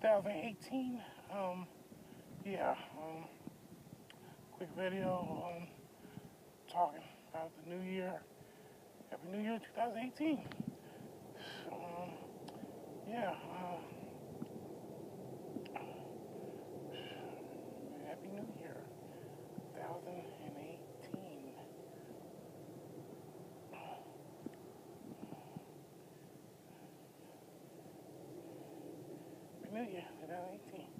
2018. Um, yeah, um, quick video um, talking about the new year. Happy New Year 2018. Um, yeah. Uh, Happy New Year 2018. Year 2018. Video.